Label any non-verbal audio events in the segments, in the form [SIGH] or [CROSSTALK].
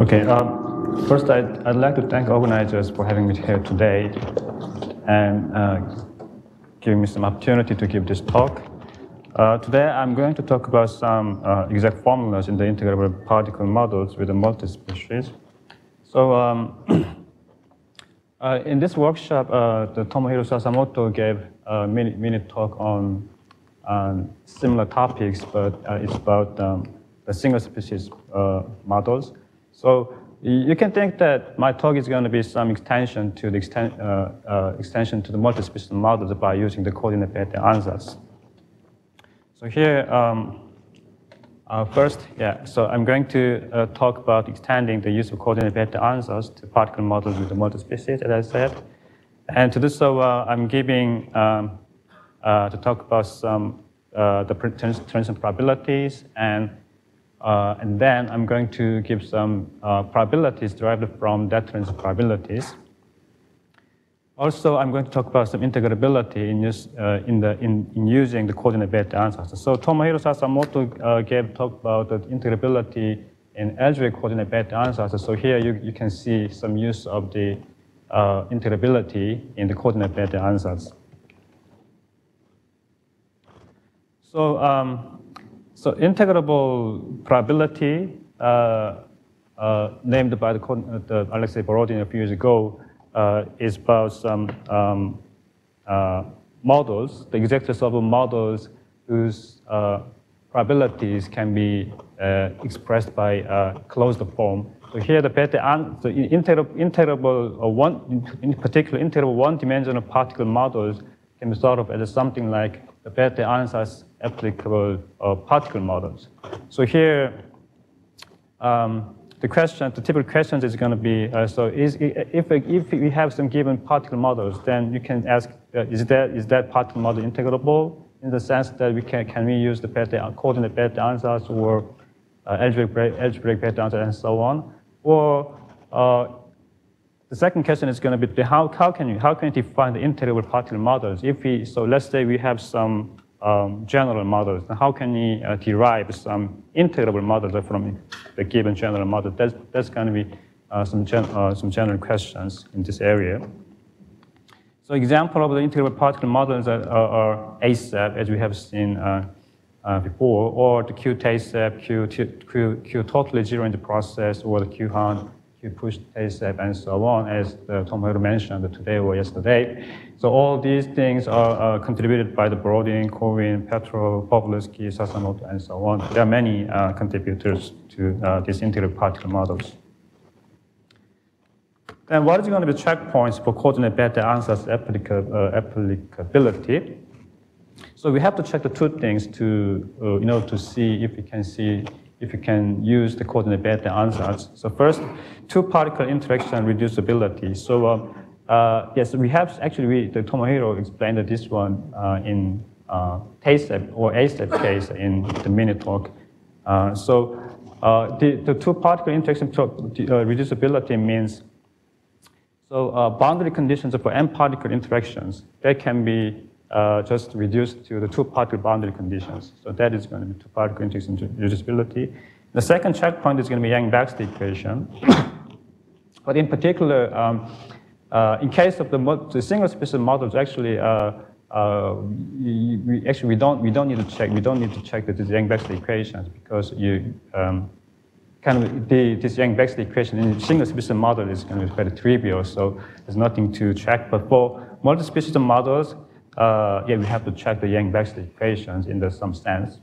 Okay, um, first I'd, I'd like to thank organizers for having me here today and uh, giving me some opportunity to give this talk. Uh, today I'm going to talk about some uh, exact formulas in the integrable particle models with the multi-species. So um, [CLEARS THROAT] uh, in this workshop, uh, the Tomohiro Sasamoto gave a mini, mini talk on similar topics, but uh, it's about um, the single species models. So you can think that my talk is going to be some extension to the uh, uh, extension to the multi-species models by using the coordinate Bethe ansatz. So here, um, uh, first, yeah, so I'm going to uh, talk about extending the use of coordinate Bethe ansatz to particle models with the multi-species, as I said. And to do so, uh, I'm giving, um, to talk about some the transition probabilities and uh, and then I'm going to give some uh, probabilities derived from transition probabilities. Also, I'm going to talk about some integrability in, use, uh, in, the, in, in, using the coordinate Bethe ansatz. So Tomohiro Sasamoto uh, gave talk about the integrability in algebraic coordinate Bethe ansatz. So here you, you can see some use of the uh, integrability in the coordinate Bethe ansatz. So um, so integrable probability, uh, uh, named by the, uh, the Alexei Borodin a few years ago, uh, is about some um, uh, models, the exact of models whose uh, probabilities can be expressed by closed form. So here the pattern, so integrable, one, in particular, integrable one-dimensional particle models can be thought of as something like the Bethe ansatz applicable uh, particle models. So here, um, the question, the typical question is going to be, uh, so is, if, if we have some given particle models, then you can ask, uh, is, that, is that particle model integrable in the sense that we can, can we use the Bethe, coordinate Bethe ansatz or uh, algebraic, algebraic Bethe ansatz and so on? Or uh, the second question is going to be how, how can you how can you define the integrable particle models? If we so let's say we have some um, general models. How can we uh, derive some integrable models from the given general model? That's, that's going to be uh, some, gen uh, some general questions in this area. So example of the integrable particle models are, are, ASEP, as we have seen uh, uh, before, or the Q-TASEP, Q, Q, Q totally zero in the process, or the Q-Hahn, Q push ASEP, and so on, as uh, Tom mentioned today or yesterday. So all these things are uh, contributed by the Borodin, Corwin, Petrov, Povolotsky, Sasamoto, and so on. There are many uh, contributors to uh, these integral particle models. Then what is going to be checkpoints for coordinate Bethe ansatz uh, applicability? So we have to check the two things to, uh, you know, to see if we can see if you can use the coordinate Bethe ansatz. So first, two particle interaction reducibility. So uh, uh, yes, we have actually, we, the Tomohiro explained this one uh, in uh, TASEP or ASEP case in the mini talk. Uh, so uh, the, the two particle interaction uh, reducibility means so boundary conditions for n particle interactions they can be just reduced to the two particle boundary conditions. So that is going to be two particle reducibility. The second checkpoint is going to be Yang-Baxter equation. [COUGHS] but in particular, um, uh, in case of the, the single species models, actually, uh, uh, we, actually we don't we don't need to check we don't need to check the Yang-Baxter equations because you um, kind of the this Yang-Baxter equation in single species model is going to be very trivial, so there's nothing to check. But for multi-species models, uh, yeah, we have to check the Yang-Baxter equations in the, some sense.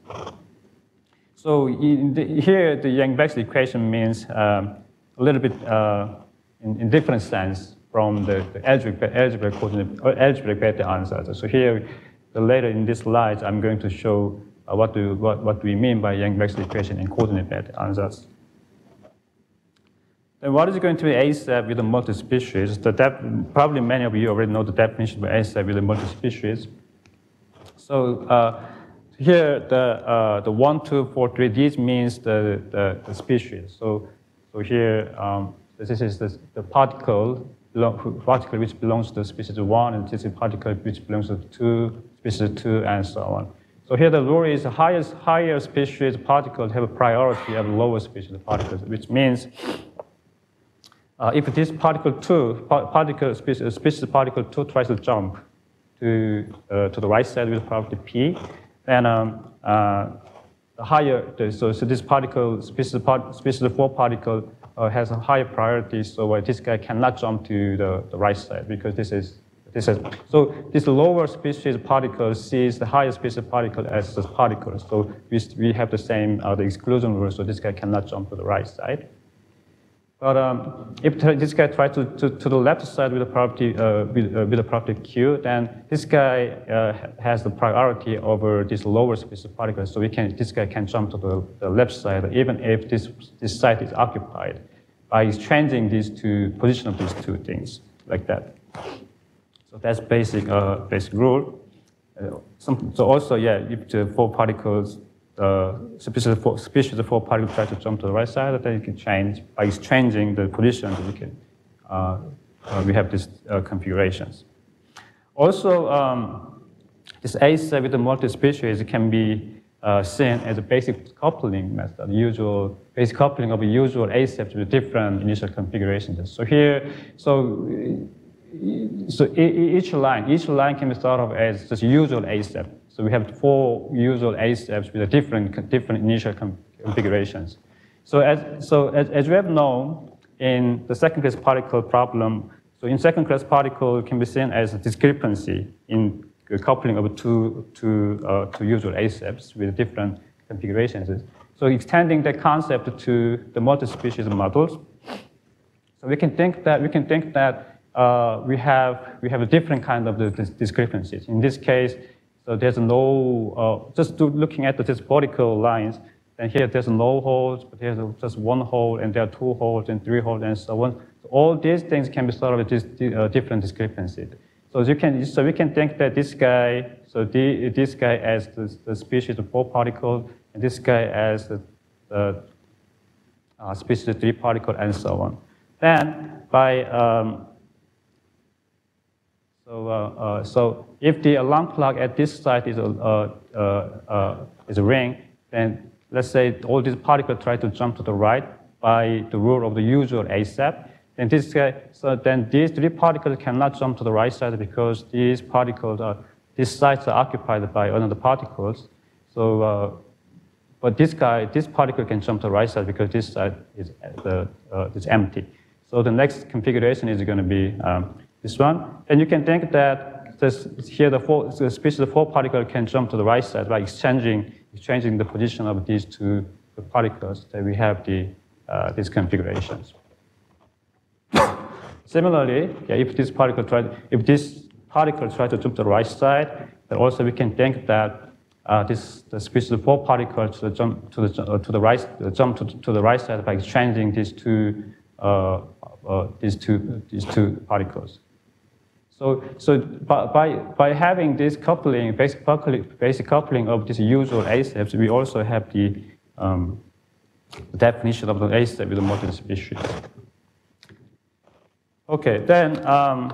So the, here, the Yang-Baxter equation means um, a little bit uh, in, in different sense from the, the algebraic, algebraic coordinate, algebraic Bethe ansatz. So here, the later in this slide, I'm going to show uh, what, do, what, what we mean by Yang-Baxter equation and coordinate Bethe ansatz. Then what is going to be ASEP with a multi-species? probably many of you already know the definition of ASEP with a multi-species. So uh, here, the, uh, the one, two, four, three, these means the, the, the species. So, so here, um, this is the, the particle particle which belongs to species 1 and this is particle which belongs to 2, species 2, and so on. So here the rule is highest, higher species particles have a priority of lower species particles, which means uh, if this particle 2, particle species, species particle 2 tries to jump to, uh, to the right side with probability p, then um, uh, the higher, so, so this particle, species, part, species 4 particle uh, has a higher priority, so this guy cannot jump to the, the right side because this is this is, so this lower species particle sees the higher species particle as the particle. So we, we have the same uh, the exclusion rule, so this guy cannot jump to the right side. But um, if this guy tries to, to, to, the left side with a property uh, with, uh, with a property q, then this guy uh, has the priority over this lower species particle. So we can this guy can jump to the, the left side even if this this site is occupied by exchanging these two position of these two things like that. So that's basic uh, basic rule. Uh, some, so also yeah, if the four particles uh, species four, species four particles try to jump to the right side, then you can change by exchanging the positions. We can uh, uh, we have these uh, configurations. Also, um, this ASEP with the multi-species can be uh, seen as a basic coupling method, usual basic coupling of a usual ASEP with different initial configurations. So here, so so each line, each line can be thought of as just usual ASEP. So we have four usual ASEPs with different, different initial configurations. So as, so as, as we have known in the second class particle problem, so in second class particle can be seen as a discrepancy in the coupling of two, two, uh, two usual ASEPs with different configurations. So extending that concept to the multi-species models, so we can think that we can think that uh, we have we have a different kind of the discrepancies. In this case, so there's no uh, just looking at the these vertical lines. And here there's no holes, but there's just one hole, and there are two holes and three holes, and so on. So all these things can be solved with this uh, different discrepancies. So you can so we can think that this guy, so the, this guy as the, the species of four particle, and this guy as the, the uh, species of three particle, and so on. Then by um, so, uh, uh, so if the alarm clock at this site is a, uh, is a ring, then let's say all these particles try to jump to the right by the rule of the usual ASEP, then this so then these three particles cannot jump to the right side because these particles are these sites are occupied by another particles. So, uh, but this guy, this particle can jump to the right side because this side is uh, is empty. So the next configuration is going to be um, this one. And you can think that this, here the, four, the species of four particles can jump to the right side by exchanging, exchanging the position of these two particles that we have the, uh, these configurations. [COUGHS] Similarly, yeah, if this particle try, if this particle try to jump to the right side, then also we can think that uh, this the species of four particles to jump to the uh, to the right jump to, to the right side by exchanging these two uh, uh, these two these two particles. So, so by, by having this coupling, basic basic coupling of this usual ASEPs, we also have the um, definition of the ASEP with the modern species. Okay, then um,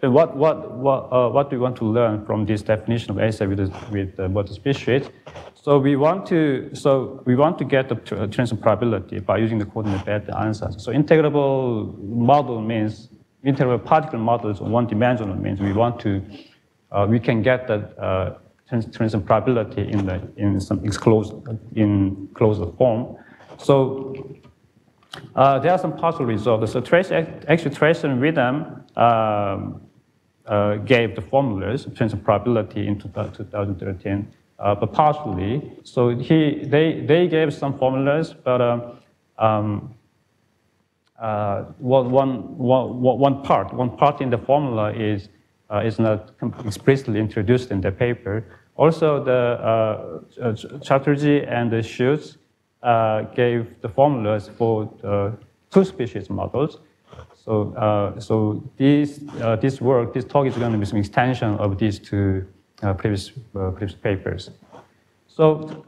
what, what, what, uh, what do we want to learn from this definition of ASEP with, with uh, multi-species? So we want to so we want to get the transfer probability by using the coordinate Bethe ansatz. So integrable model means integral particle models on one dimensional means we want to, uh, we can get the uh, transition probability in the in some closed in closed form. So uh, there are some possible results. So trace actually Tracy and Widom um, uh, gave the formulas of transition probability in 2013, uh, but partially. So he they they gave some formulas, but um, um uh, part, one part in the formula is, uh, is not explicitly introduced in the paper. Also, the uh, uh Chatterjee and the Schütz uh, gave the formulas for uh, two species models. So, uh, so this, this work, this talk is going to be some extension of these two previous, previous papers. So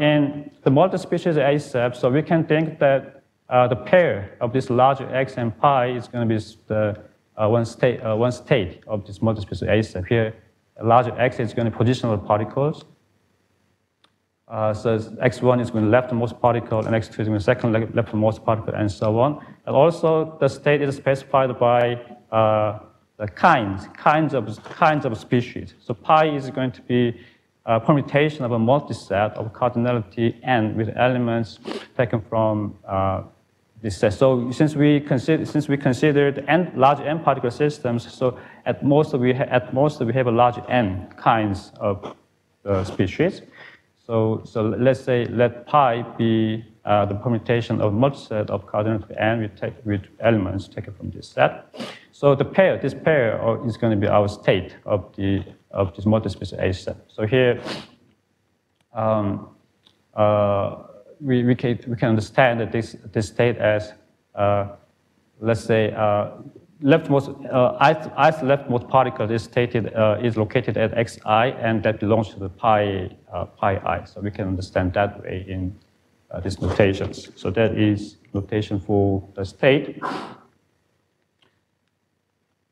in the multi-species ASEP, so we can think that uh, the pair of this large x and pi is going to be the uh, one state uh, one state of this multi-species ASEP. Here, larger x is going to be positional particles. Uh, so x1 is going to leftmost particle, and x2 is going to second leftmost particle, and so on. And also, the state is specified by uh, the kinds, kinds of kinds of species. So pi is going to be a permutation of a multiset of cardinality n with elements taken from uh, So since we consider since we considered n large n particle systems, so at most we at most we have a large n kinds of uh, species. So, so let's say let pi be uh, the permutation of multiset of coordinate n We take, with elements taken from this set. So the pair, this pair is going to be our state of the of this multispace ASEP. So here, um, uh, we, we, can, we can understand this, this state as, uh, let's say, uh, leftmost, uh, ith, ith leftmost particle is stated uh, is located at xi, and that belongs to the pi uh, pi i. So we can understand that way in uh, these notations. So that is notation for the state.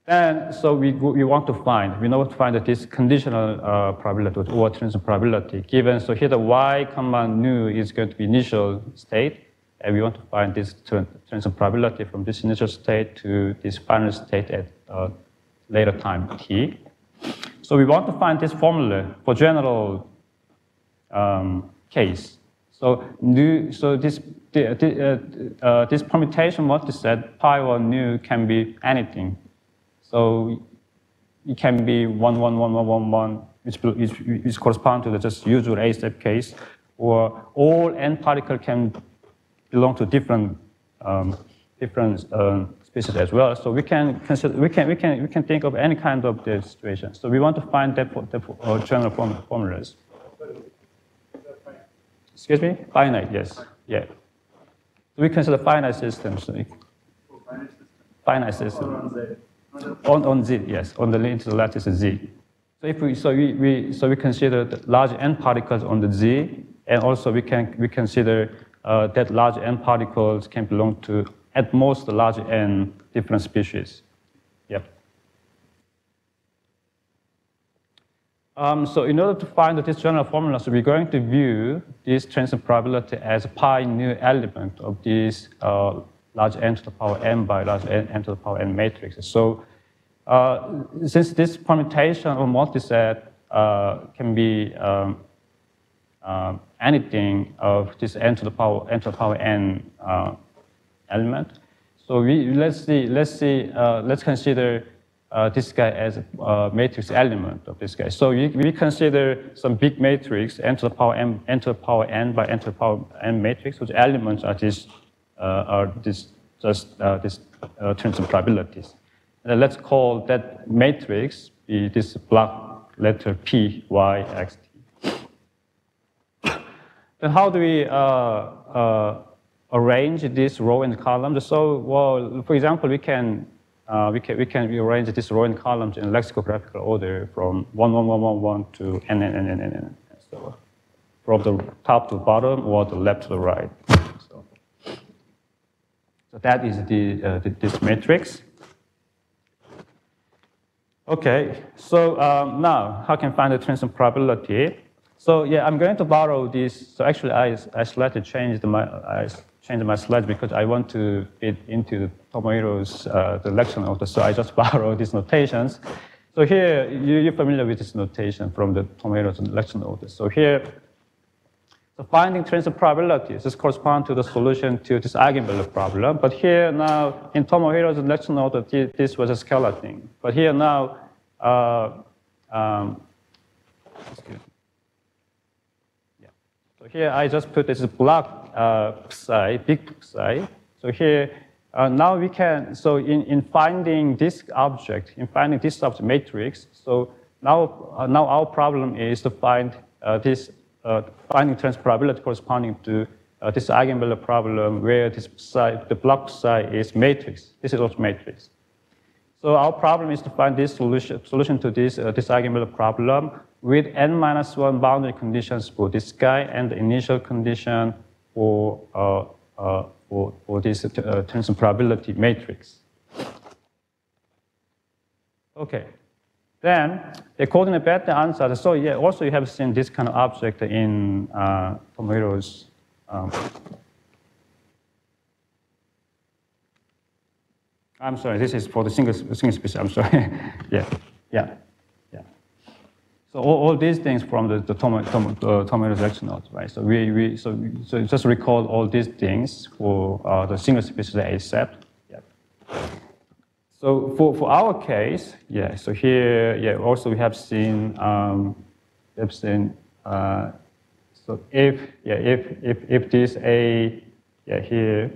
Then, so we, we want to find, we know to find this conditional uh, probability or transition probability given. So here the y comma nu is going to be initial state, and we want to find this transition probability from this initial state to this final state at uh, later time t. So we want to find this formula for general um, case. So nu, so this the, uh, uh, this permutation multiset pi or nu can be anything. So it can be one one one one one one, which which, which correspond to the just usual ASEP case, or all n particle can belong to different um, different uh, species as well. So we can consider we can we can we can think of any kind of the situation. So we want to find that, that uh, general form, formulas. Excuse me? Finite, yes. Yeah. So we consider finite systems. Finite system. On, on Z, yes. On the into lattice Z. So if we so we, we so we consider the large n particles on the Z, and also we can we consider uh, that large n particles can belong to at most large n different species. Yep. Um, so in order to find this general formula, so we're going to view this transition probability as a pi nu element of this uh, large n to the power n by large n, to the power n matrix. So uh, since this permutation of multiset uh, can be um, uh, anything of this n to the power n to the power n uh, element, so we let's see let's see uh, let's consider uh, this guy as a matrix element of this guy. So we, we consider some big matrix, n to the power m, n to the power n by n to the power n matrix, whose elements are these are this just uh, this uh, terms of probabilities. And let's call that matrix be this block letter P, Y, X, T. then how do we uh, uh, arrange this row and column? So, well, for example, we can uh, we can we can rearrange this row and columns in lexicographical order from one one one one one to n n n n n n. So from the top to bottom or the left to the right. So, that is the, uh, the, this matrix. Okay, so um, now how can find the transition probability? So yeah, I'm going to borrow this. So actually, I I slightly changed my I changed my slide because I want to fit into Tomohiro's uh, the lecture notes. So I just [LAUGHS] borrow these notations. So here, you, are familiar with this notation from the Tomohiro's lecture notes. So here, the finding transition probabilities this correspond to the solution to this eigenvalue problem. But here now, in Tomohiro's lecture note, this was a scalar thing. But here now, uh, um. So here I just put this block uh, psi, big psi. So here, uh, now we can, so in, in finding this object, in finding this object matrix, so now, uh, now our problem is to find uh, this finding transition probability corresponding to uh, this eigenvalue problem where this the block psi is matrix. This is also matrix. So our problem is to find this solution, solution to this, uh, this eigenvalue problem with n minus 1 boundary conditions for this guy and the initial condition for, uh, uh, for, for this uh, probability matrix. Okay. Then the coordinate Bethe ansatz. So yeah, also you have seen this kind of object in uh, tomatoes. Um, I'm sorry, this is for the single, single species. I'm sorry. [LAUGHS] yeah, yeah, yeah. So all, all these things from the, the tomato, tomato, tomato right? So we, we so, so just recall all these things for uh, the single species that accept. Yeah. So for, for our case, yeah, so here, yeah, also we have seen, um, we have seen, uh, so if, yeah, if, if, if this A, yeah, here,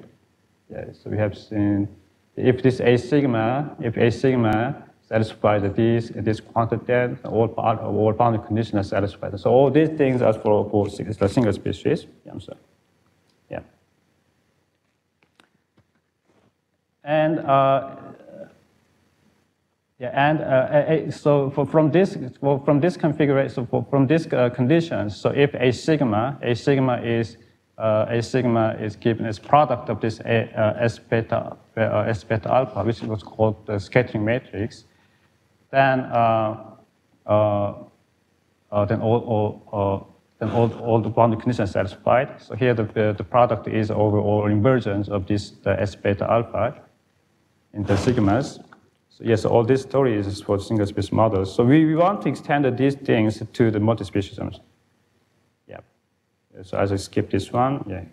yeah, so we have seen, if this A sigma, if A sigma satisfies this, this quantity, all part of all boundary conditions are satisfied. So all these things are for, for the single species. Yeah, I'm sorry. Yeah. And uh, yeah, and uh, so for, from this well, from this configuration, so from this uh, conditions, so if a sigma, a sigma is uh, a sigma is given as product of this uh, s beta uh, s beta alpha, which was called the scattering matrix, then uh, then all, all then all, all the boundary conditions satisfied. So here the, the product is overall inversions of this the s beta alpha in the sigmas. So yes, all these stories is for single species models. So we, we want to extend these things to the multi-species. Yeah. So as I skip this one, yeah.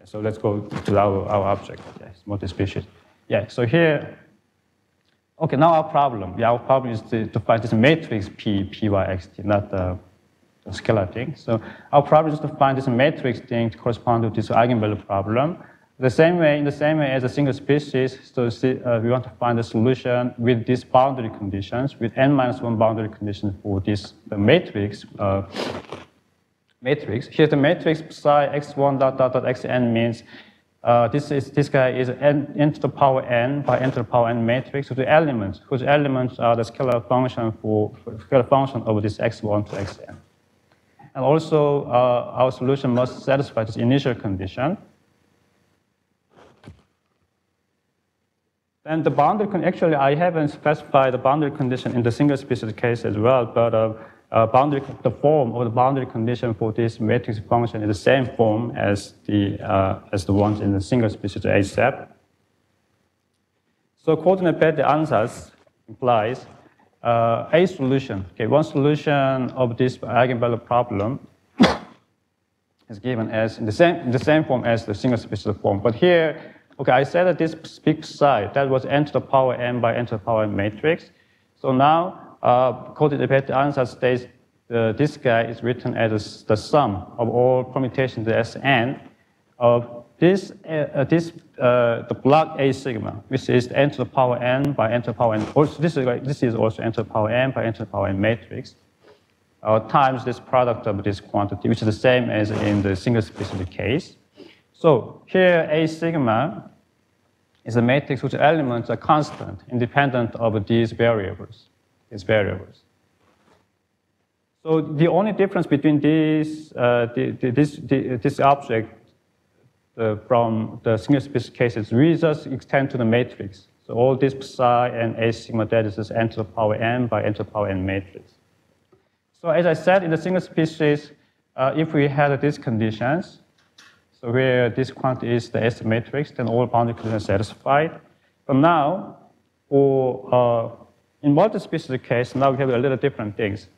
yeah so let's go to our, our object, yes, multi-species. Yeah, so here, okay, now our problem. Yeah, our problem is to, to find this matrix P, P, Y, X, T, not the, the scalar thing. So our problem is to find this matrix thing to correspond to this eigenvalue problem. The same way, in the same way as a single species, so uh, we want to find a solution with these boundary conditions, with n minus one boundary condition for this the matrix. Uh, matrix. Here the matrix psi x1 dot dot dot xn means uh, this is this guy is n, n to the power n by n to the power n matrix with the elements whose elements are the scalar function for, for scalar function of this x1 to xn. And also uh, our solution must satisfy this initial condition. And the boundary, can actually, I haven't specified the boundary condition in the single species case as well, but uh, uh, boundary, the form of the boundary condition for this matrix function is the same form as the, uh, as the ones in the single species ASEP. So coordinate Bethe ansatz implies uh, a solution. Okay, one solution of this eigenvalue problem [COUGHS] is given as in the same the same form as the single species form. But here Okay, I said that this big side, that was n to the power n by n to the power n matrix. So now, uh, coordinate answer states uh, this guy is written as the sum of all permutations Sn of this, uh, uh, this uh, the block A sigma, which is n to the power n by n to the power n. Also, this is, this is also n to the power n by n to the power n matrix, uh, times this product of this quantity, which is the same as in the single species case. So here A sigma is a matrix whose elements are constant, independent of these variables, these variables. So the only difference between these, uh, the, the, this, the, this object uh, from the single species cases we just extend to the matrix. So all this psi and A sigma that is just n to the power n by n to the power n matrix. So as I said, in the single species, uh, if we had these conditions, so where this quantity is the S matrix, then all boundary conditions satisfied. But now, for uh, in multi-species case, now we have a little different things.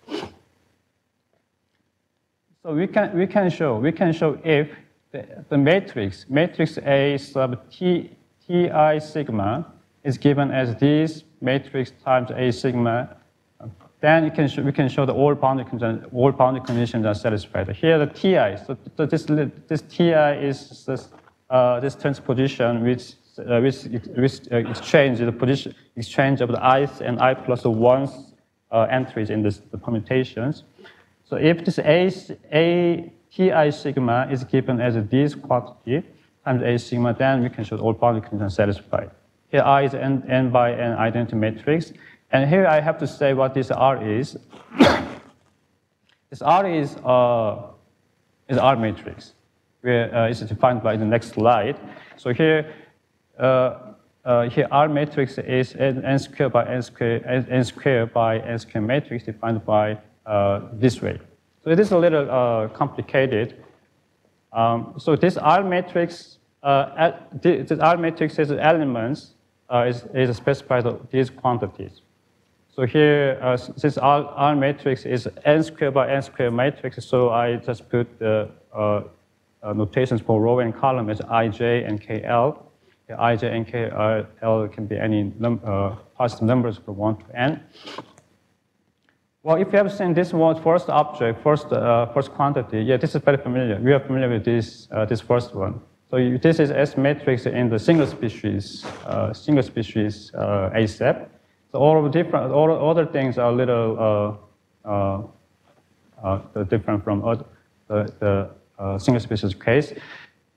So we can we can show we can show if the, the matrix matrix A sub T Ti sigma is given as this matrix times A sigma then you can we can show the all boundary conditions, all boundary conditions are satisfied. Here the Ti, so this this Ti is this uh, this transposition which uh, which, which uh, exchange the position exchange of the i's and i plus ones uh, entries in this, the permutations. So if this a a Ti sigma is given as this quantity times a sigma, then we can show all boundary conditions satisfied. Here I is n, n by n identity matrix. And here I have to say what this R is. this R is, uh, is R matrix, where uh, it's defined by the next slide. So here, uh, uh, here R matrix is n, squared by n squared, n, squared by n squared matrix defined by uh, this way. So it is a little uh, complicated. Um, so this R matrix, this R matrix has elements uh, is, is specified these quantities. So here, uh, since R, R matrix is n squared by n squared matrix, so I just put the notations for row and column as ij and kl The ij and kl can be any num uh, positive numbers from 1 to n. Well, if you have seen this one, first object, first, uh, first quantity, yeah, this is very familiar. We are familiar with this, uh, this first one. So this is S matrix in the single species, uh, single species uh, ASEP. So all of different, all other things are a little uh, different from other, the, the single species case.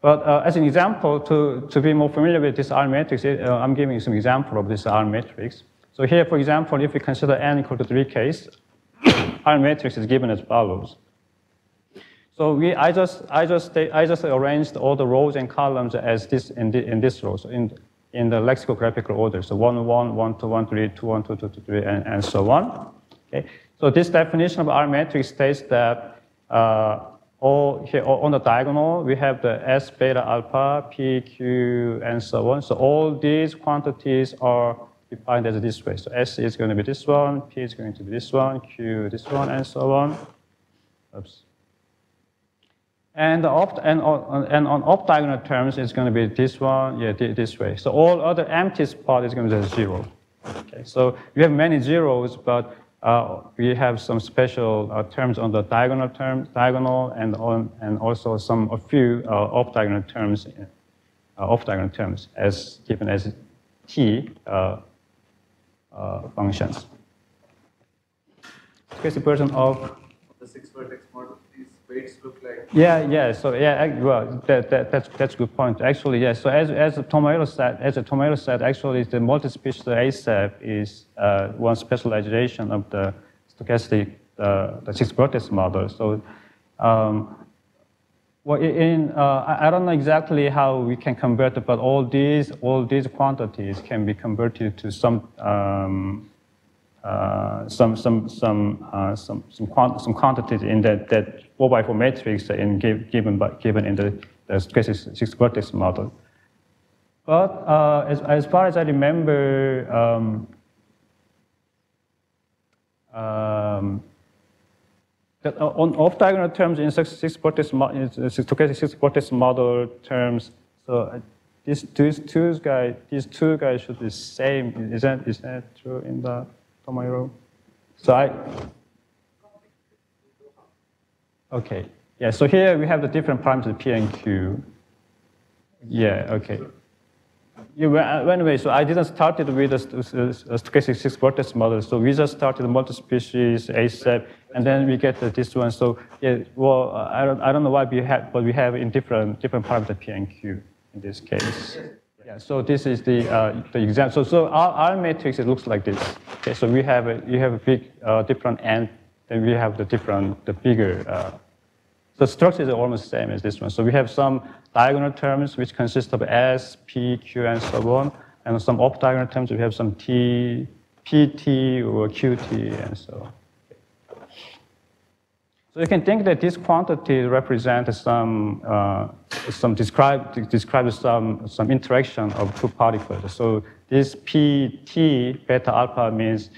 But uh, as an example, to, to be more familiar with this R matrix, uh, I'm giving you some example of this R matrix. So here, for example, if we consider n equal to 3 case, [COUGHS] R matrix is given as follows. So we, I, just, I, just, I just arranged all the rows and columns as this in, the, in this row, so in, in the lexicographical order. So 1, 1, 1, 2, 1, 3, 2, 1, 2, 2, 2 3, and, and so on. Okay? So this definition of R matrix states that uh, or here on the diagonal, we have the S beta alpha, P, Q, and so on. So all these quantities are defined as this way. So S is going to be this one, P is going to be this one, Q this one, and so on. Oops. And, the opt, and, on, and on off diagonal terms, it's going to be this one, yeah, this way. So all other empty spot is going to be zero. Okay, so we have many zeros, but uh, we have some special uh, terms on the diagonal term, diagonal, and on, and also some a few uh, off-diagonal terms, uh, off-diagonal terms as given as t uh, uh, functions. Basic version of the six-vertex model weights look like? Yeah, yeah. So yeah, well, that, that, that's that's a good point. Actually, yeah. So as as Tomohiro said, as a Tomohiro said, actually the multi-species ASEP is uh, one specialization of the stochastic uh, the six vertex model. So. Um, well, in, uh, I don't know exactly how we can convert it, but all these all these quantities can be converted to some um, uh, some some some uh, some some, quant some quantities in that that 4 by 4 matrix in give, given given in the, the six vertex model. But uh, as, as far as I remember, um, um, that on off-diagonal terms in six, six vertex, stochastic six vertex model terms, so these two, two guys, these two guys should be same. Is that is that true in the Tomohiro? So I. Okay. Yeah, so here we have the different parameters P and Q. Yeah, okay. Yeah, well, anyway, so I didn't start it with a, stochastic six vertex model. So we just started multi-species ASEP, and then we get this one. So yeah, well, I don't, I don't know why we have, but we have in different different parameters P and Q in this case. Yeah, so this is the uh, the example. So, so our, our matrix it looks like this. Okay, so we have a, you have a big uh, different n, then we have the different the bigger. Uh, the structure is almost the same as this one. So we have some diagonal terms which consist of S, P, Q, and so on, and some off diagonal terms we have some T, PT or QT, and so on. So you can think that this quantity represents some, uh, some describe, describes some, some interaction of two particles. So this PT beta alpha means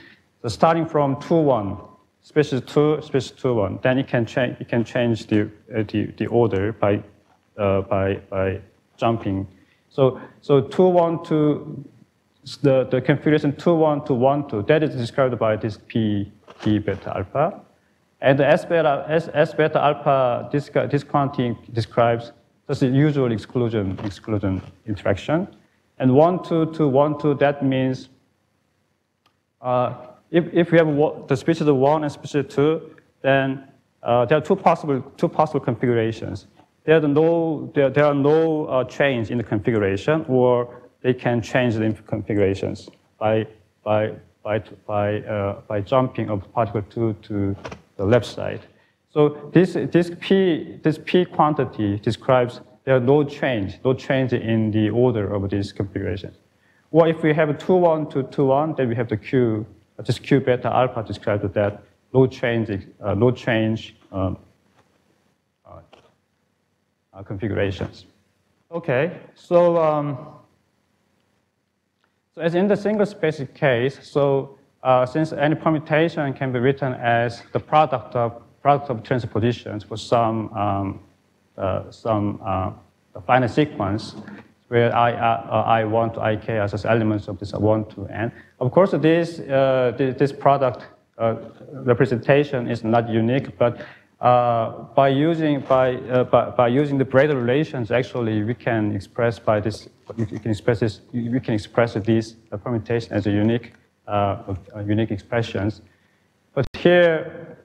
starting from 2, 1, species 2, species 2, 1, then it can, change, it can change the, uh, the, the order by, uh, by, by jumping. So, so 2, 1 to the, the configuration 2, 1 to 1, 2, that is described by this P, P beta alpha. And the S beta, S, S beta alpha, this, this quantity describes just the usual exclusion, exclusion interaction. And 1, 2 to 1, 2, that means uh, if, if we have the species 1 and species 2, then uh, there are two possible, two possible configurations. There are no, there, there are no uh, change in the configuration, or they can change the configurations by, by, by, by, uh, by jumping of particle 2 to the left side. So this, this, P, this P quantity describes there are no change, no change in the order of these configurations. Or if we have a 2, 1 to 2, 1, then we have the Q, this Q beta alpha described that load change, uh, change um, uh, uh, configurations. Okay, so, um, so as in the single space case, so uh, since any permutation can be written as the product of product of transpositions for some um, uh, some uh, finite sequence where I, uh, I1 to ik just elements of this 1 to n. Of course, this, uh, this product uh, representation is not unique, but uh, by using by, uh, by, by using the Braidel relations, actually we can express by this you can express this we can express these permutation as a unique unique expressions. But here,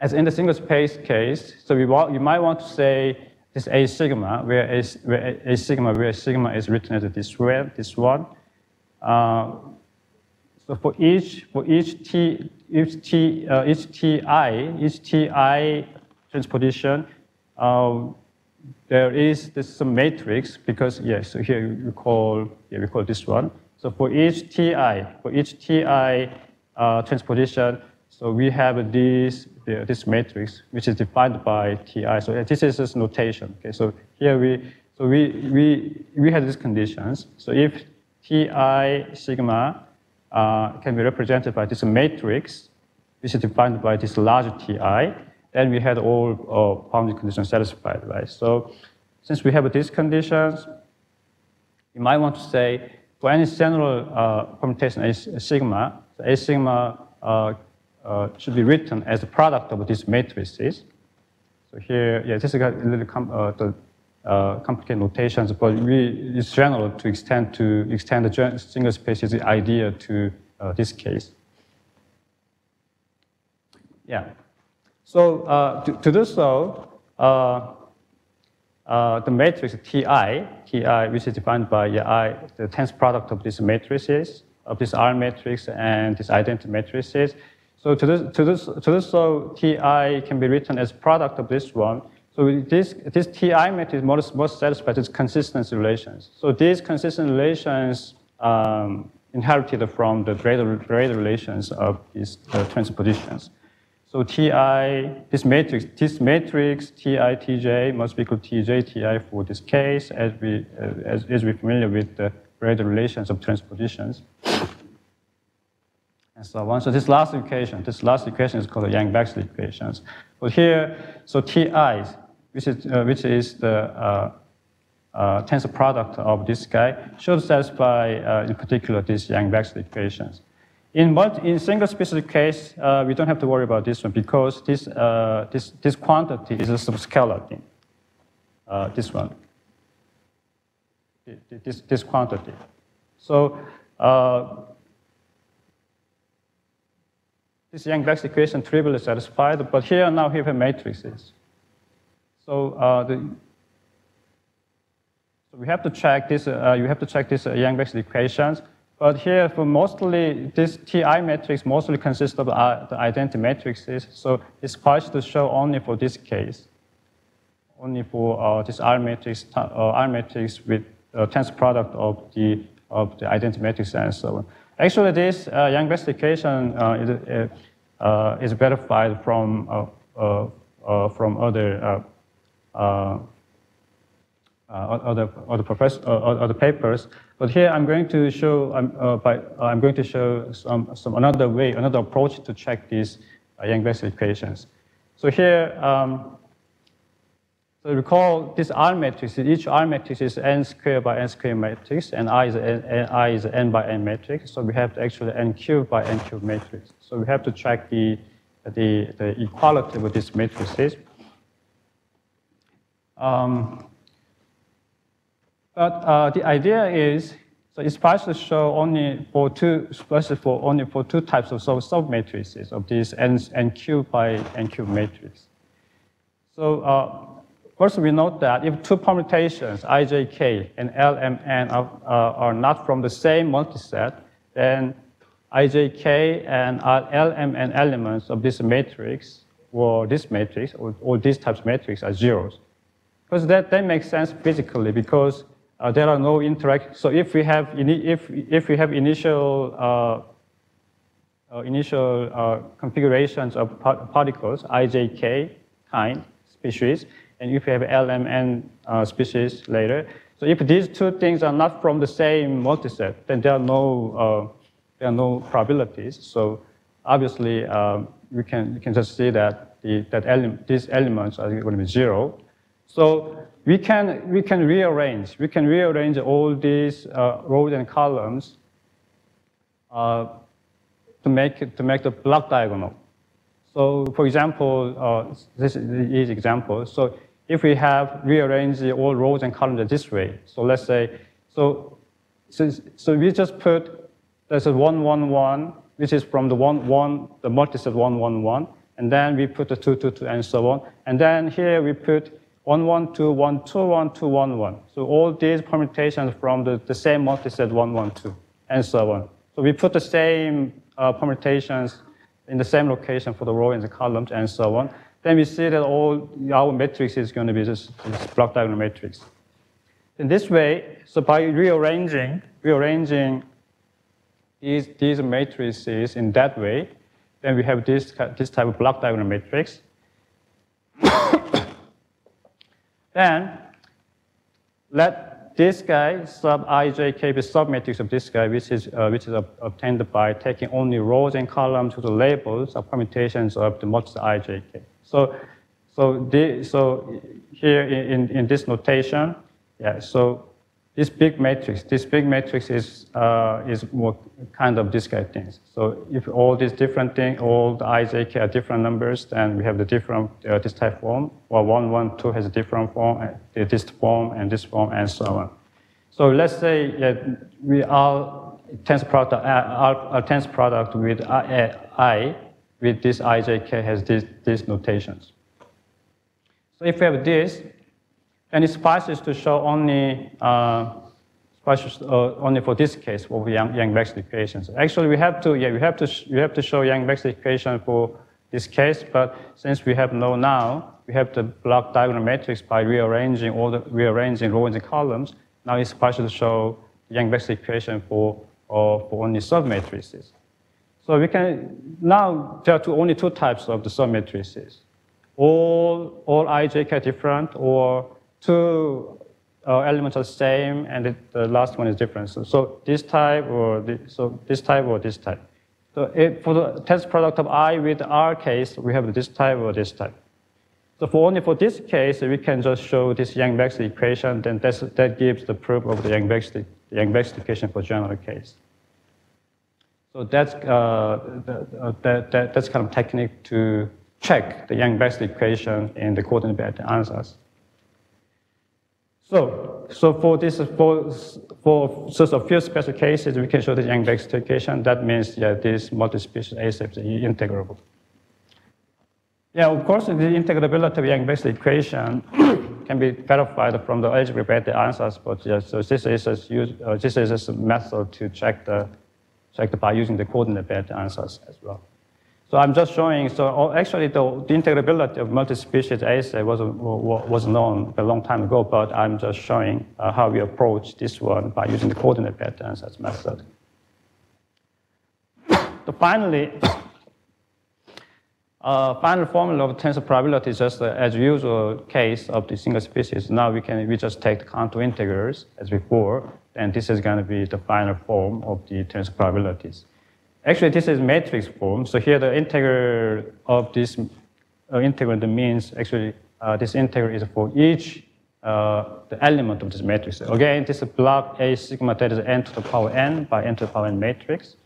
as in the single space case, so we want, you might want to say this A sigma, where A, where A, sigma, where sigma is written as this way, this one. Uh, so for each for each T each T uh, each Ti each Ti transposition, uh, there is this matrix because yes, yeah, so here we call yeah, we call this one. So for each Ti for each Ti uh, transposition, so we have this this matrix, which is defined by Ti. So this is this notation. Okay, so here we so we we we have these conditions. So if Ti sigma uh, can be represented by this matrix, which is defined by this large Ti, then we had all uh, boundary conditions satisfied, right? So since we have these conditions, you might want to say for any general uh, permutation A sigma, so A sigma uh, should be written as a product of these matrices. So here, yeah, this is a little com uh, the, uh, complicated notations, but we, it's general to extend to extend the single species idea to uh, this case. Yeah. So uh, to, to, do so, uh, the matrix Ti, Ti, which is defined by yeah, I, the tens product of these matrices, of this R matrix and this identity matrices, so to this, to this, to this so Ti can be written as product of this one. So this, this Ti matrix most, most satisfied its consistency relations. So these consistent relations um, inherited from the Braidel, Braidel relations of these uh, transpositions. So Ti, this matrix, this matrix Ti, Tj must be equal to Tj, Ti for this case, as we, uh, as, as we're familiar with the Braidel relations of transpositions so on. So this last equation, this last equation is called the Yang-Baxter equations. But here, so Ti, which is, uh, which is the uh, uh, tensor product of this guy, should satisfy, uh, in particular, these Yang-Baxter equations. In, in single species case, uh, we don't have to worry about this one because this, uh, this, this quantity is a subscalar thing. this one, this, this quantity. So this Yang-Bax equation trivially satisfied, but here now we have matrices. So, uh, the, so we have to check this. Uh, you have to check this uh, Yang-Bax equations. But here, for mostly this Ti matrix mostly consists of uh, the identity matrices. So it's partial to show only for this case, only for uh, this R matrix, uh, R matrix with uh, tensor product of the of the identity matrix and so on. Actually, this uh, Yang-Bax equation uh, is, uh, is verified from, uh, uh, uh, from other other other, professor, other papers. But here I'm going to show I'm, by, I'm going to show some, some another way, another approach to check these Yang-Bax equations. So here um, so recall this R matrix, each R matrix is n squared by n squared matrix, and I is, n, I is n by n matrix. So we have actually n cubed by n cubed matrix. So we have to check the, the, the equality with these matrices. Um, but uh, the idea is, so it's possible to show only for two, especially for only for two types of sub submatrices of this n, n cubed by n cubed matrix. So uh, First, we note that if two permutations, ijk and lmn, are, uh, are not from the same multiset, then ijk and lmn elements of this matrix, or this matrix, or, or these types of matrix are zeros. Because that, that makes sense physically, because uh, there are no interact. So if we have if if we have initial uh, uh, initial uh, configurations of par- particles, IJK kind species, and if we have LMN uh, species later. So if these two things are not from the same multiset, then there are no uh, there are no probabilities. So obviously, um, we can you can just see that the, that ele- these elements are going to be zero. So we can we can rearrange we can rearrange all these uh, rows and columns uh, to make to make the block diagonal. So, for example, uh, this is example. So, if we have rearranged all rows and columns this way, so let's say, so, so, so we just put there's a one one one, which is from the one one the multiset one one one, and then we put the two two two and so on, and then here we put one one two one two one two one one. So all these permutations from the, the same multiset one one two, and so on. So we put the same uh, permutations in the same location for the row and the columns and so on. Then we see that all our matrix is going to be this, this block diagonal matrix. In this way, so by rearranging, rearranging these, these matrices in that way, then we have this, this type of block diagonal matrix. [COUGHS] then let this guy sub ijk be submatrix of this guy, which is, uh, which is ob- obtained by taking only rows and columns to the labels of permutations of the multiple ijk. So, so, the, so here in, in, this notation, yeah, so this big matrix, this big matrix is, uh, is more kind of of things. So if all these different things, all the ijk are different numbers, then we have the different, uh, this type form, or one, one, two has a different form, this form, and this form, and so on. So let's say we are tensor product, uh, our, our tensor product with uh, I with this ijk has this, these notations. So if we have this, and it suffices to show only uh, suffices, uh, only for this case of Yang, Yang-Baxter equations. Actually, we have to yeah we have to we have to show Yang-Baxter equation for this case, but since we have no now, we have the block diagonal matrix by rearranging all the rearranging rows and columns. Now it's possible to show Yang-Baxter equation for uh, for only submatrices. So we can now there are two, only two types of the submatrices. All all ijk are different, or two uh, elements are the same, and it, the last one is different. So, so this type or the, so this type or this type. So if, for the test product of I with R case, we have this type or this type. So for only for this case, we can just show this Yang-Baxter equation, then that gives the proof of the Yang-Baxter equation for general case. So that's, uh, that, uh, that, that, that's kind of technique to check the Yang-Baxter equation in the coordinate ansatz. So, so for this, for, for just a few special cases, we can show the Yang-Baxter equation. That means, yeah, this multi-species ASEP is integrable. Yeah, of course, the integrability of Yang-Baxter equation [COUGHS] can be verified from the algebraic ansatz, but yeah, so this is uh, this is a method to check the, check the, by using the coordinate Bethe ansatz as well. So I'm just showing, so oh, actually the, the integrability of multi-species ASEP was, was known a long time ago, but I'm just showing uh, how we approach this one by using the coordinate Bethe ansatz method. So finally, [COUGHS] uh, final formula of tensor probability is just uh, as usual case of the single species. Now we can we just take the contour integrals as before, and this is going to be the final form of the tensor probabilities. Actually, this is matrix form. So here the integral of this uh, integral means actually uh, this integral is for each uh, the element of this matrix. Again, this is block A sigma that is n to the power n by n to the power n matrix.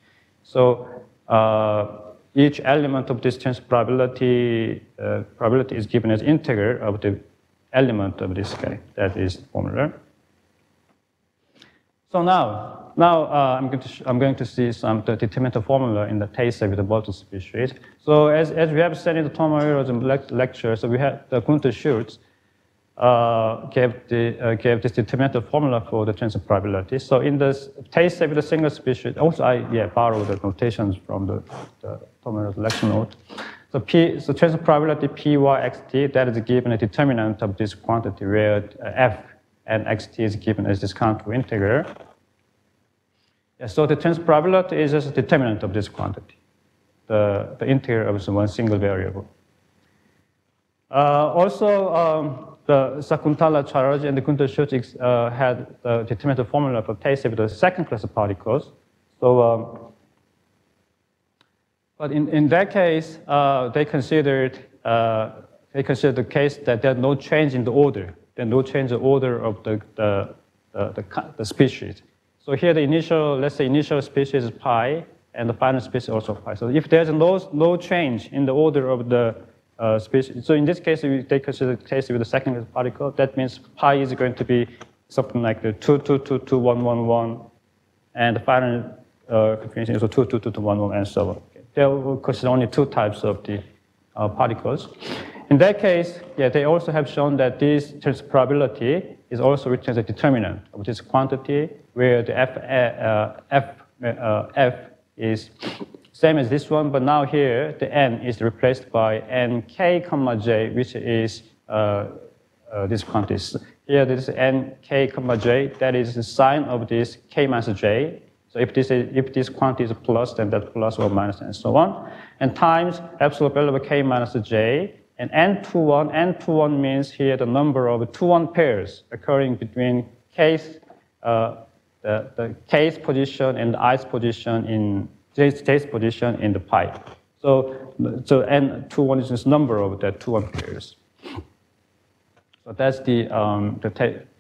So uh, each element of this tensor probability uh, probability is given as integral of the element of this guy. That is the formula. So now, now uh, I'm, going to I'm going to see some the determinant formula in the TASEP with the multi-species. So as, as we have said in the lec- lecture, so we had the Gunter Schütz uh, gave, the, uh, gave this determinant formula for the tensor probability. So in the TASEP with the single species, also I yeah, borrowed the notations from the, the lecture note. So P, so tensor probability P, Y, X, T, that is given a determinant of this quantity where uh, F and xt is given as this contour integral. So the transprobability is just a determinant of this quantity, the, the integer of one single variable. Uh, also, um, the Sakuntala Chatterjee and the Gunter Schütz uh, had the determinant formula for TASEP of the second class of particles. So, um, but in, in that case, uh, they considered uh, they considered the case that there's no change in the order. There's no change the order of the, the, the, the, the species. So here the initial, let's say initial species is pi, and the final species also pi. So if there's no, no change in the order of the uh, species, so in this case, we take consider the case with the second particle, that means pi is going to be something like the 2, 2, 2, 2, 1, 1, 1, and the final uh, configuration is 2, 2, 2, 2, 1, 1, and so on. Okay. There will consider only two types of the uh, particles. In that case, yeah, they also have shown that this probability is also written as a determinant of this quantity where the f, uh, f, uh, f is same as this one, but now here the n is replaced by nk comma j, which is uh, uh, this quantity. Here this is nk comma j, that is the sign of this k minus j. So if this, is, if this quantity is plus, then that plus or minus and so on. And times absolute value of k minus j, and N21, N21 means here the number of 2-1 pairs occurring between case, uh, the, the case position and the ice position in position in the pipe. So, so N21 is this number of the 2-1 pairs. So that's the, um, the,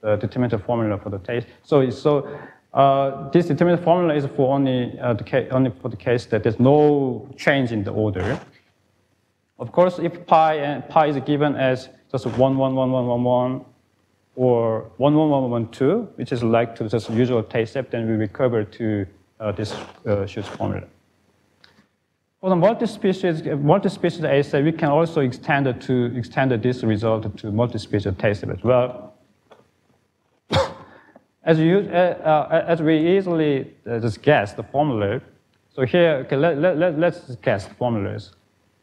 the determinant formula for the TASEP. So, so uh, this determinant formula is for only, uh, the only for the case that there's no change in the order. Of course, if pi and pi is given as just 1, 1, 1, 1, 1, 1, or 1, 1, 1, 1, 2, which is like to just usual TASEP, then we recover to uh, this uh, formula. For the multi-species, multi-species we can also extend it to extend this result to multi-species TASEP as well. [COUGHS] as, you, uh, uh, as we easily uh, just guess the formula, so here, okay, let, let, let's guess the formulas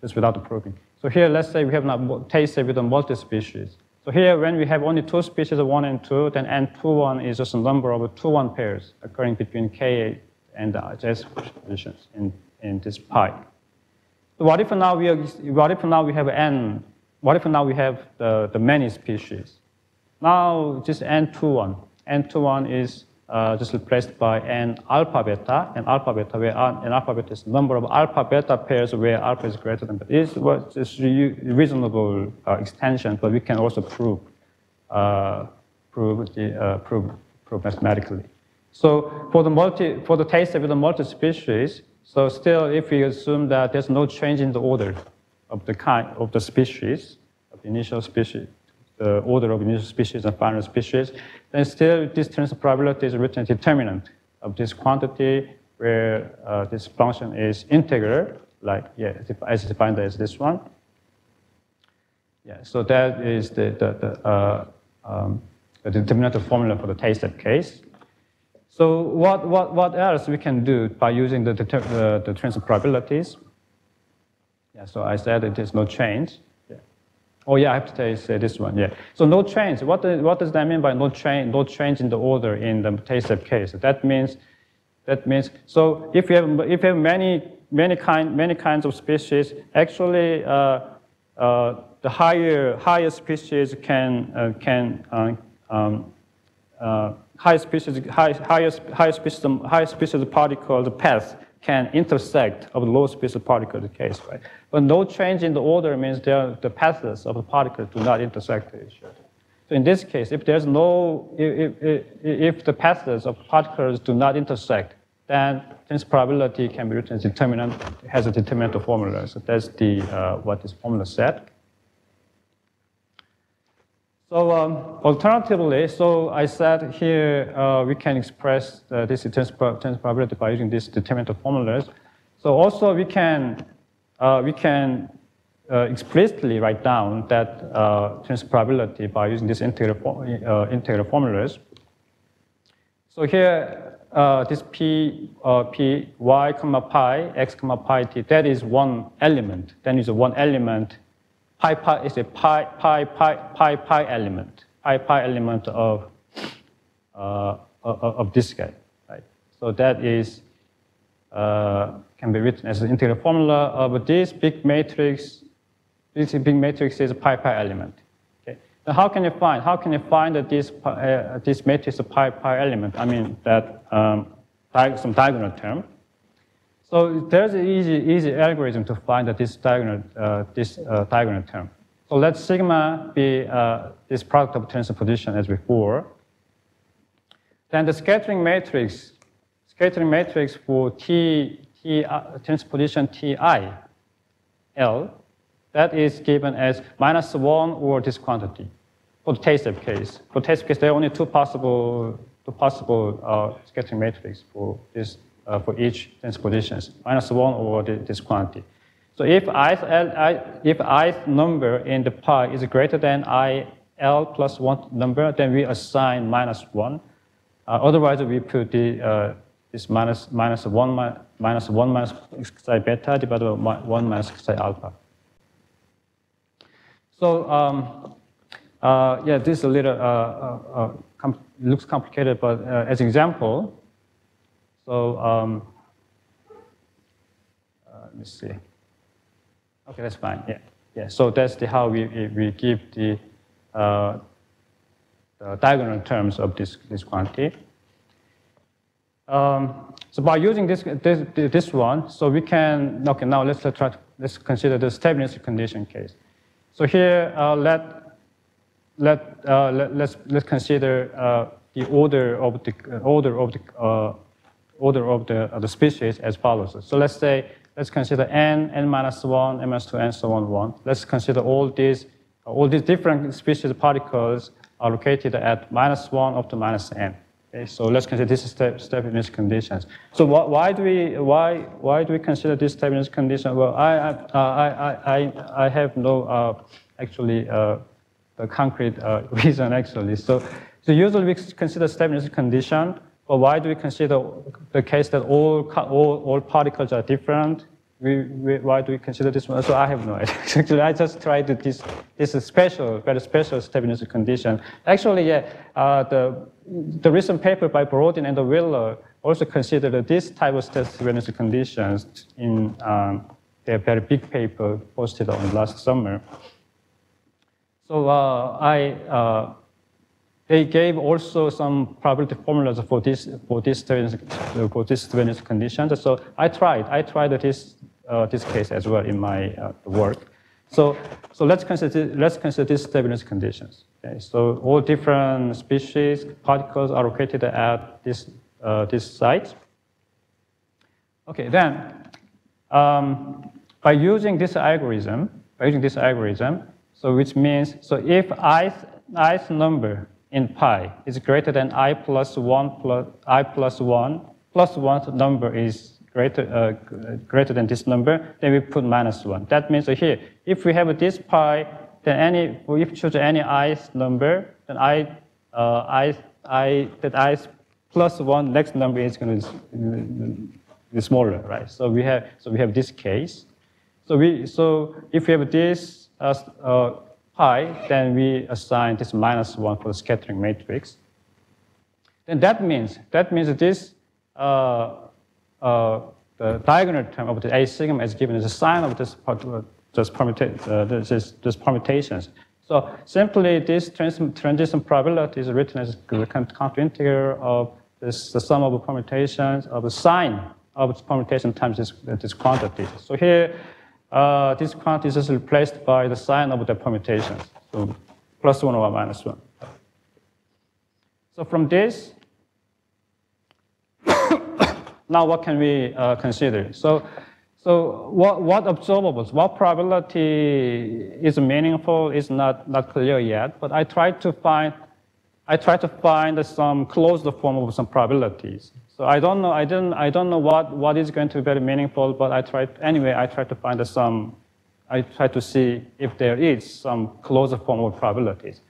just without the proving. So here, let's say we have not tasted with a multi-species. So here, when we have only two species of 1 and 2, then N21 is just a number of 2-1 pairs occurring between K and the J positions in, in this pi. So what if now we are, what if now we have N? What if now we have the, the many species? Now just N21. N21 is uh, just replaced by an alpha beta, an alpha beta where an alpha beta is the number of alpha beta pairs where alpha is greater than beta. What is a reasonable uh, extension, but we can also prove uh, prove the uh, prove prove mathematically. So for the multi for the case of the multi-species, so still if we assume that there's no change in the order of the kind of the species of the initial species, the order of initial species and final species, then still this transfer probability is written determinant of this quantity where uh, this function is integral, like yeah, as defined as this one. Yeah, so that is the, the, the, uh, um, the determinant formula for the TASEP case. So what, what, what else we can do by using the, the, the transfer probabilities? Yeah, so I said it is no change. Oh yeah, I have to say this one. Yeah. So no change. What, does, what does that mean by no change? No change in the order in the TASEP case. That means that means so if you have if you have many many kind many kinds of species, actually uh, uh, the higher higher species can uh, can uh, um, uh, higher species high, higher higher species higher species particle the path can intersect of the low speed particle case, right? But no change in the order means the paths of the particles do not intersect each other. So in this case, if there's no, if, if, if the paths of particles do not intersect, then this probability can be written as determinant, has a determinant formula. So that's the, uh, what this formula said. So um, alternatively, so I said here uh, we can express uh, this trans probability by using these determinant formulas. So also we can uh, we can uh, explicitly write down that uh, probability by using these integral uh, integral formulas. So here uh, this p p y comma pi x comma pi t that is one element. Then is one element pi pi is a pi pi pi pi pi element. Pi pi element of uh, of, this guy, right? So that is uh, can be written as an integral formula of this big matrix. This big matrix is a pi pi element. Okay. Now how can you find? How can you find that this uh, this matrix a pi pi element? I mean that um, some diagonal term. So there's an easy easy algorithm to find this diagonal uh, this uh, diagonal term. So let sigma be uh, this product of transposition as before. Then the scattering matrix, scattering matrix for T, T uh, transposition Ti, L, that is given as minus one or this quantity for the test case. For test case, there are only two possible, two possible uh, scattering matrix for this, uh, for each transpositions, minus one over the, this quantity. So if ith, I, if ith number in the pi is greater than i l plus one number, then we assign minus one. Uh, otherwise, we put the, uh, this minus, minus 1 minus 1 minus psi beta divided by 1 minus psi alpha. So um, uh, yeah, this is a little, uh, uh, uh, com looks complicated, but as an example, so um, let me see. Okay, that's fine, yeah. Yeah, so that's the, how we, we give the the diagonal terms of this, this quantity. Um, so by using this, this, this one, so we can, okay, now let's try to, let's consider the stability condition case. So here, uh, let, let, uh, let, let's, let's consider uh, the order of the, uh, order of the, uh, order of the, of the species as follows. So let's say, let's consider n, n minus 1, n minus 2, and so on, 1. Let's consider all these, all these different species particles are located at minus 1 up to minus n. Okay, so let's consider this step, stability conditions. So why, why, do we why why do we consider this stability condition? Well, I uh, I, I, I have no uh, actually uh, the concrete uh, [LAUGHS] reason actually. So so usually we consider stability condition. But why do we consider the case that all all, all particles are different? we, we, why do we consider this one? So I have no idea. [LAUGHS] Actually, I just tried this, this special, very special stability condition. Actually, yeah, uh, the, the recent paper by Borodin and Wheeler also considered this type of stability conditions in um, their very big paper posted on last summer. So uh, I, uh, they gave also some probability formulas for this for this for this conditions. So I tried I tried this uh, this case as well in my uh, work. So, so let's consider let's consider these stability conditions. Okay, so all different species particles are located at this uh, this site. Okay, then um, by using this algorithm, by using this algorithm, so which means so if ith ith number in pi is greater than i plus one plus i plus one plus one number is greater, uh, greater than this number, then we put minus 1. That means here, if we have this pi, then any, if we choose any i number, then i, uh, i, i, that i plus 1, next number is going to be smaller, right? So we have, so we have this case. So, we, so if we have this uh, uh, pi, then we assign this minus 1 for the scattering matrix. Then that means, that means this uh, uh, the diagonal term of the A sigma is given as a sign of this, this, permuta uh, this, this permutations. So simply this trans transition probability is written as the contour integral of this, the sum of permutations of the sign of the permutation times this, this quantity. So here, uh, this quantity is replaced by the sign of the permutations. So plus one or minus one. So from this, [COUGHS] now what can we uh, consider? So, so what, what observables, what probability is meaningful is not, not clear yet, but I tried to find, I tried to find some closed form of some probabilities. So I don't know, I didn't, I don't know what, what is going to be very meaningful, but I tried, anyway, I tried to find some, I tried to see if there is some closer form of probabilities.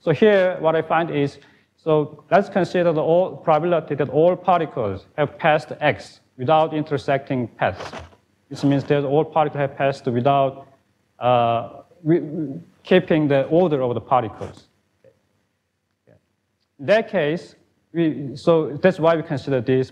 So here, what I find is so let's consider the all probability that all particles have passed x without intersecting paths. This means that all particles have passed without uh, keeping the order of the particles. In that case, we, so that's why we consider this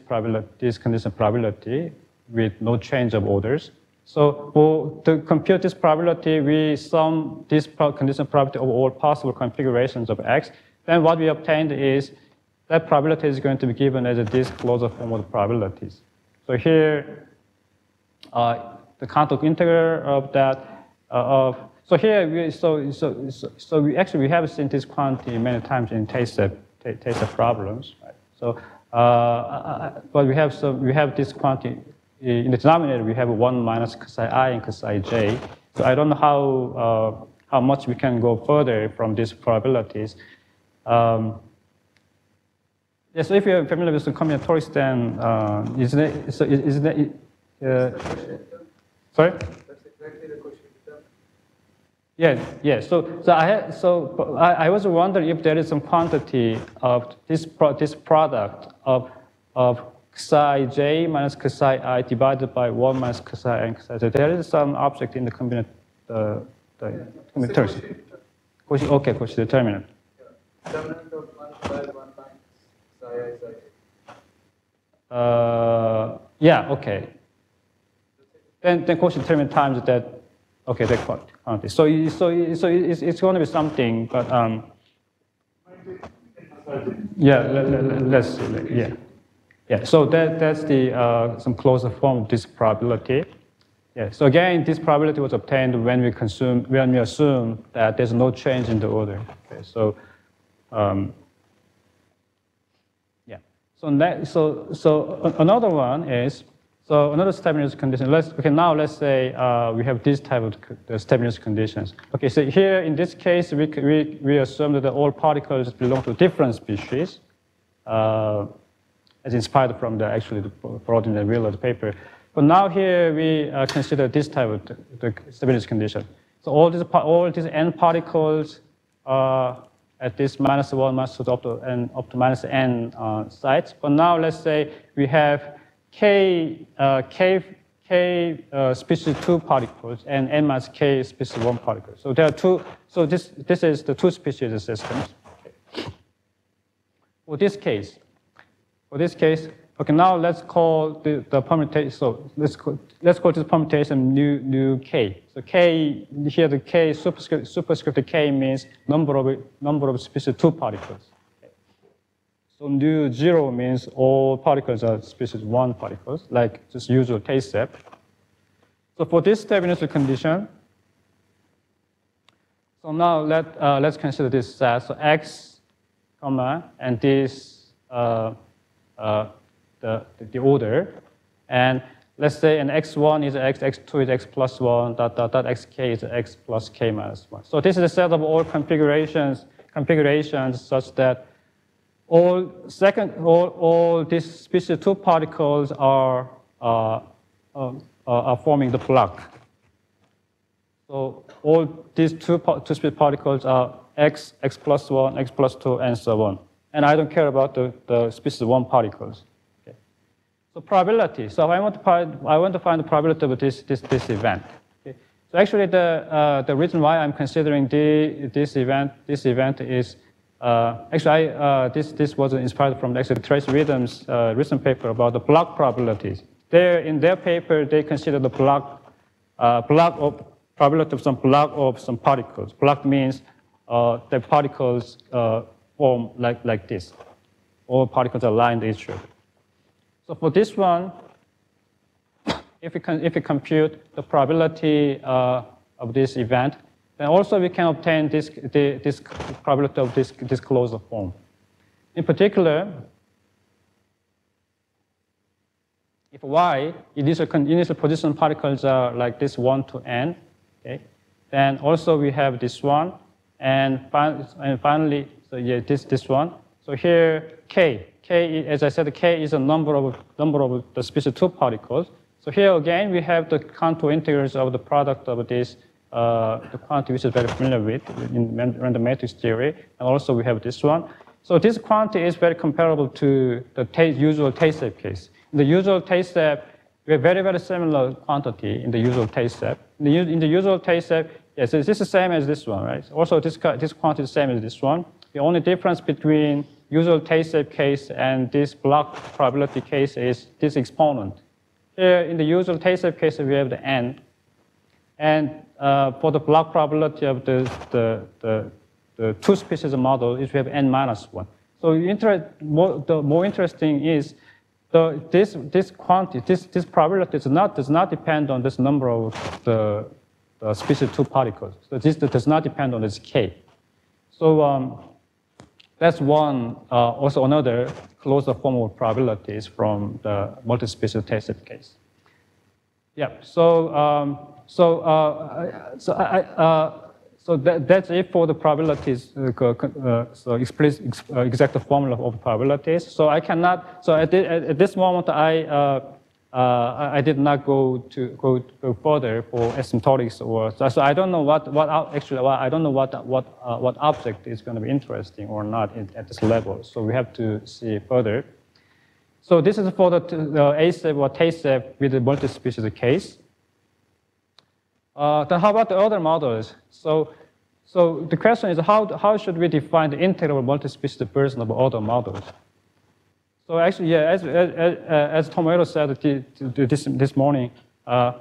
this condition probability with no change of orders. So for to compute this probability, we sum this condition probability of all possible configurations of x. Then what we obtained is that probability is going to be given as a this closure form of probabilities. So here, uh, the contour integral of that uh, of so here we so so so, so we actually we have seen this quantity many times in TASEP TASEP problems. Right? So uh, uh, but we have some, we have this quantity in the denominator. We have one minus psi i and psi j. So I don't know how uh, how much we can go further from these probabilities. Um, yeah, so if you're familiar with the combinatorics, then uh, isn't it, so isn't it, uh, sorry? That's exactly the question. Yeah, yeah. So, so I had, so I, I was wondering if there is some quantity of this pro, this product of of psi j minus psi i divided by one minus psi i and psi j. There is some object in the the the yeah, combinatorics. Okay, Cauchy determinant. Yeah. Determinant of one by one uh, yeah, okay. Then, then Cauchy determine times that, okay, that quantity. So, so, so it's, it's going to be something, but um, yeah, let, us yeah. Yeah, so that, that's the uh, some closer form of this probability. Yeah, so again, this probability was obtained when we consume, when we assume that there's no change in the order. Okay, so um, so, next, so, so another one is, so another stability condition. Let's, okay, now let's say uh, we have this type of the stability conditions. Okay, so here in this case, we, we, we assume that all particles belong to different species, uh, as inspired from the actually the Borodin Wheeler paper. But now here we uh, consider this type of the, stability condition. So all these, all these n particles are at this minus 1 minus 2 up to, and up to minus n uh, sites. But now let's say we have k, uh, k, k uh, species 2 particles and n minus k species 1 particle. So there are two, so this, this is the two species systems. For this case, for this case, Okay, now let's call the, the permutation, so let's call, let's call this permutation new, new k. So k, here the k superscript, superscript k means number of, number of species 2 particles. So new 0 means all particles are species 1 particles, like just usual TASEP. So for this stability condition, so now let, uh, let's consider this set. So x, comma, and this uh, uh, the, the order. And let's say an x1 is x, x2 is x plus 1, dot, dot, dot, xk is x plus k minus 1. So this is a set of all configurations, configurations such that all second, all, all these species 2 particles are, uh, uh, are forming the block. So all these two, two species particles are x, x plus 1, x plus 2, and so on. And I don't care about the, the species 1 particles. So probability. So I want to find, I want to find the probability of this, this, this event. Okay. So actually, the, uh, the reason why I'm considering the, this event, this event is uh, actually I, uh, this, this was inspired from actually Tracy Widom's uh, recent paper about the block probabilities. There, in their paper, they consider the block, uh, block of probability of some block of some particles. Block means uh, the particles form like, like this. All particles are aligned to each other. So for this one, [COUGHS] if we, can, if we compute the probability uh, of this event, then also we can obtain this, the, this probability of this, closed form. In particular, if y, initial, initial position particles are like this 1 to n, okay, then also we have this one, and, and finally, so yeah, this, this one. So here, k, K, as I said, K is a number of number of the species two particles. So here again, we have the contour integrals of the product of this, uh, Uh, the quantity which is very familiar with in random matrix theory, and also we have this one. So this quantity is very comparable to the usual TASEP case. In the usual TASEP, we have very, very similar quantity in the usual TASEP. In the, in the usual TASEP, yes, this is the same as this one, right? Also, this, this quantity is the same as this one. The only difference between usual TASEP case and this block probability case is this exponent. Here in the usual TASEP case, we have the n. And uh, for the block probability of the, the, the, the two species model is we have n minus 1. So inter- more, the more interesting is the, this, this quantity, this, this probability does not, does not depend on this number of the, the species two particles. So this does not depend on this k. So um, that's one, uh, also another closer form of probabilities from the multi-species test case. Yeah, so, um, so, uh, so I, uh, so that, that's it for the probabilities, uh, uh so explicit, uh, exact formula of probabilities. So I cannot, so at, the, at this moment I, uh, uh, I did not go to go, go further for asymptotics or so, so I don't know what, what actually well, I don't know what what what object is going to be interesting or not in, at this level. So we have to see further. So this is for the, the ASEP or TASEP with the multi-species case. Uh, then how about the other models? So, so the question is how, how should we define the integral multi-species version of other models? So actually, yeah, as, as, as Tomohiro said this, this morning, uh,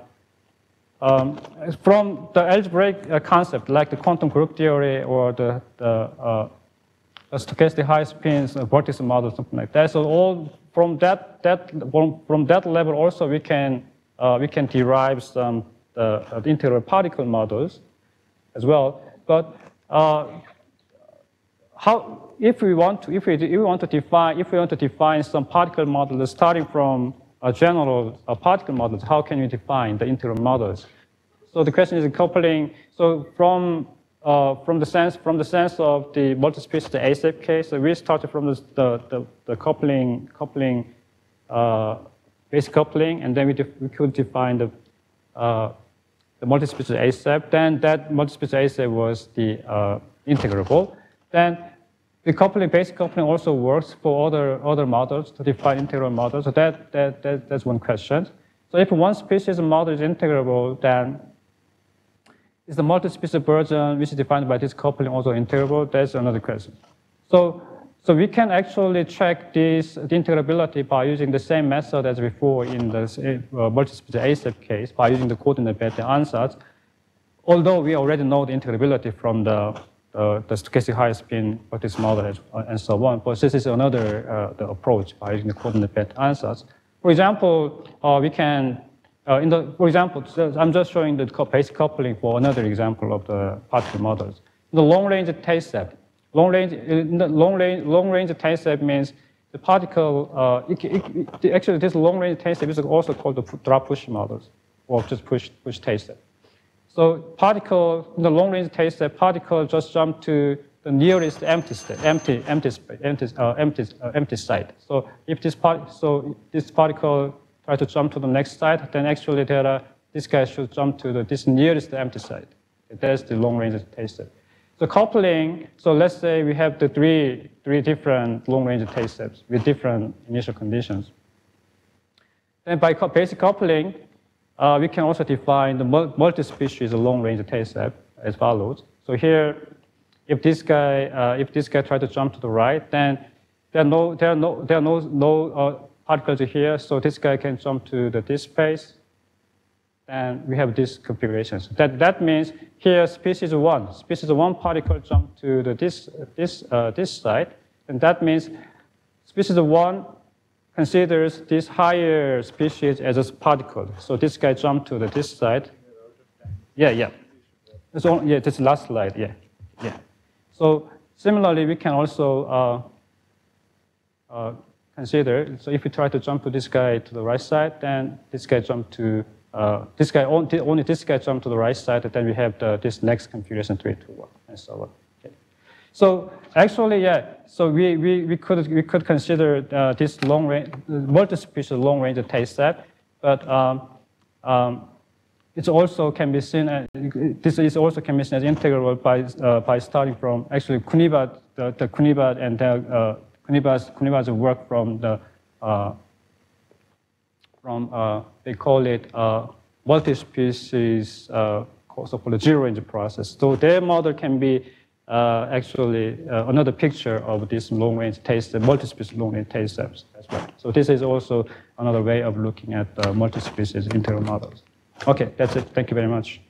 um, from the algebraic uh, concept, like the quantum group theory or the, the, uh, stochastic high spins uh, vertex model, something like that. So all from that, that from, from that level also we can, uh, we can derive some the, the integral particle models as well. But uh, how, if we want to, if we, if we want to define, if we want to define some particle models starting from a general uh, particle models, how can we define the integral models? So the question is coupling. So from uh, from the sense from the sense of the multi-species the ASEP case, so we started from the the, the coupling coupling uh, basic coupling, and then we, we could define the uh, the multi-species ASEP, then that multi-species ASEP was the uh, integrable. Then the coupling, basic coupling also works for other, other models to define integral models. So that, that, that, that's one question. So if one species model is integrable, then is the multi-species version, which is defined by this coupling, also integrable? That's another question. So so we can actually check this the integrability by using the same method as before in the uh, multi-species ASEP case by using the coordinate Bethe ansatz. Although we already know the integrability from the uh, the stochastic high spin this model and so on, but this is another uh, the approach by using the coordinate Bethe ansatz. For example, uh, we can uh, in the for example, I'm just showing the basic coupling for another example of the particle models. In the long range test set, Long range, long range, long range TASEP means the particle, uh, it, it, actually this long range TASEP is also called the drop push models or just push, push TASEP. So particle, in the long range TASEP, particle just jump to the nearest empty empty, empty, empty, uh, empty, uh, empty site. So if this part, so this particle try to jump to the next site, then actually there are, this guy should jump to the, this nearest empty site. That's the long range TASEP. So coupling, so let's say we have the three, three different long-range TASEPs with different initial conditions. Then by basic coupling, uh, we can also define the multi-species long-range TASEP as follows. So here, if this guy, uh, if this guy tries to jump to the right, then there are no, there are no, there are no, no uh, particles here, so this guy can jump to the this space, and we have this configuration. That, that means here species one, species one particle jump to the, this, this, uh, this side, and that means species one considers this higher species as a particle. So this guy jumped to the, this side. Yeah, yeah. It's all, yeah, this last slide, yeah, yeah. So similarly, we can also uh, uh, consider, so if we try to jump to this guy to the right side, then this guy jump to uh, this guy only, only this guy jump to the right side, and then we have the, this next configuration three to one, and so on. Okay. So actually, yeah. So we, we, we could we could consider uh, this long range, multi-species long range TASEP, but um, um, it also can be seen as, this is also can be seen as integral by uh, by starting from actually Kuniba the, the and the, uh, work from the uh, from, uh, they call it uh, multi-species uh, so-called zero-range process. So their model can be uh, actually uh, another picture of this long-range TASEP, multi-species long-range taste cells as well. So this is also another way of looking at uh, multi-species integral models. Okay, that's it. Thank you very much.